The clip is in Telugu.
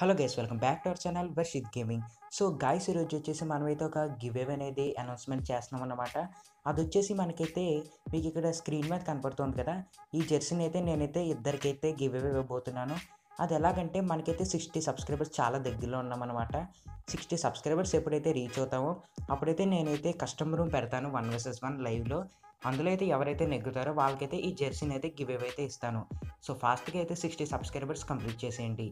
Hello guys welcome back to our channel Varshith gaming so guys ఈరోజు వచ్చేసి మనమైతే ఒక గివ్ అవే అనేది అనౌన్స్మెంట్ చేస్తున్నాం అనమాట అది వచ్చేసి మనకైతే మీకు ఇక్కడ స్క్రీన్ మీద కనపడుతుంది కదా. ఈ జెర్సీని అయితే నేనైతే ఇద్దరికైతే గివ్ అవే ఇవ్వబోతున్నాను. అది ఎలాగంటే మనకైతే సిక్స్టీ సబ్స్క్రైబర్స్ చాలా దగ్గరలో ఉన్నామన్నమాట సిక్స్టీ సబ్స్క్రైబర్స్ ఎప్పుడైతే రీచ్ అవుతామో అప్పుడైతే నేనైతే కస్టమర్ రూమ్ పెడతాను వన్ వర్సెస్ వన్ లైవ్లో అందులో అయితే ఎవరైతే నెగ్గుతారో వాళ్ళకైతే ఈ జెర్సీని అయితే గివ్ అయితే ఇస్తాను. సో ఫాస్ట్గా అయితే సిక్స్టీ సబ్స్క్రైబర్స్ కంప్లీట్ చేసేయండి.